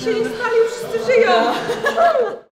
się nie stali, wszyscy żyją. No.